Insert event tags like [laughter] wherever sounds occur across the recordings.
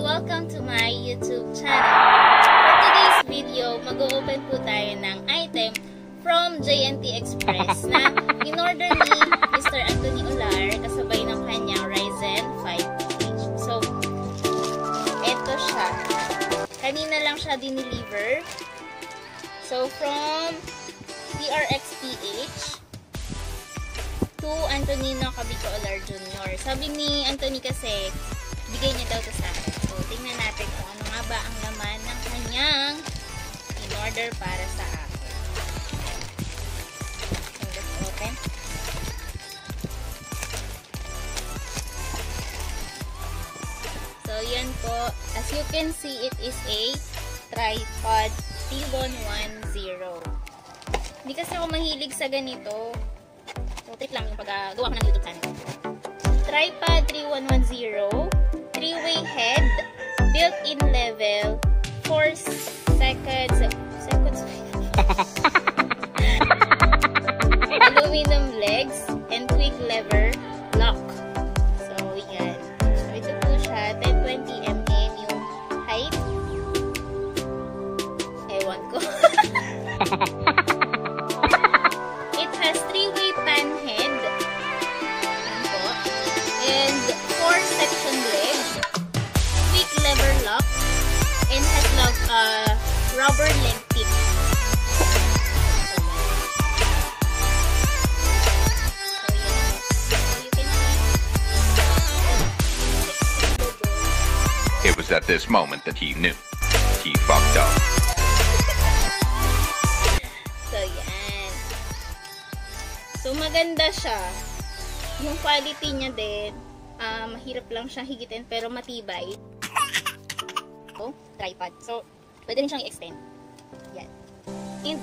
welcome to my YouTube channel. For today's video, mag-open po tayo ng item from JNT Express na [laughs] in-order ni Mr. Anthony Ular kasabay ng kanyang Ryzen 5 H. So, eto siya. Kanina lang siya dineliver. So, from TRXPH to Antonino Cabico Ular Jr. Sabi ni Anthony kasi, bigay niya daw to sa akin. So, tingnan natin kung ano nga ba ang laman ng kanyang in-order para sa akin. So, let's open. So, yan po. As you can see, it is a tripod T110. Hindi kasi ako mahilig sa ganito. So, trip lang yung pag-gawa ko ng YouTube channel. Tripod 3110, three-way head rubber see. It was at this moment that he knew. He fucked up. So, yan. So, maganda siya. Yung quality niya din, ah, mahirap lang siyang higitin pero matibay. Oh, tripod. So, pwede rin siyang i-extend. Yan. And,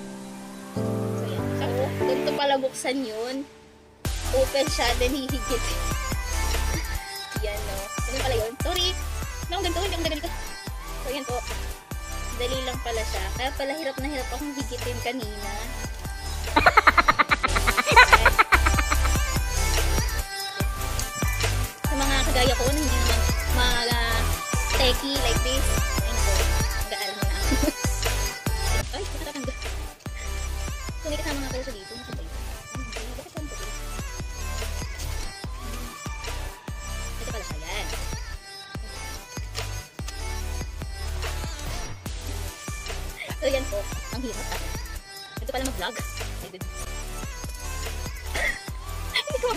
so yan. So, ganito pala buksan yun. Open siya, then hihigit. [laughs] yan, no. Ganun pala yun. Sorry. Ako ganito, hindi ako ganito. So, yan po. Dali lang pala siya. Kaya pala hirap na hirap akong higitin kanina. [laughs] Sa mga kagaya ko na hindi naman mga techie like this, So, yan po. Ang hirap ah. Ito pala mag-vlog. Ay, good. [laughs] Hindi ko.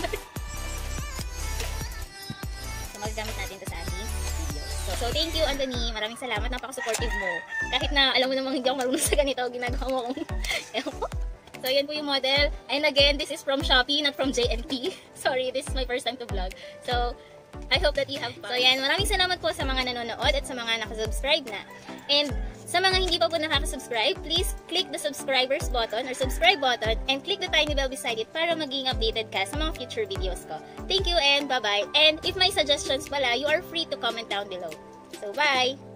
So, magagamit natin ito sa ating video. So, so, thank you, Anthony. Maraming salamat. Napaka-supportive mo. Kahit na alam mo namang hindi ako marunong sa ganito, ginagawa mo akong... [laughs] Ko. So, yan po yung model. And again, this is from Shopee, not from JNT. [laughs] Sorry, this is my first time to vlog. So, I hope that you have fun. So, yan. Maraming salamat po sa mga nanonood at sa mga nakasubscribe na. And sa mga hindi pa po nakaka-subscribe, please click the subscribers button or subscribe button and click the tiny bell beside it para maging updated ka sa mga future videos ko. Thank you and bye-bye. And if may suggestions pala, you are free to comment down below. So, bye!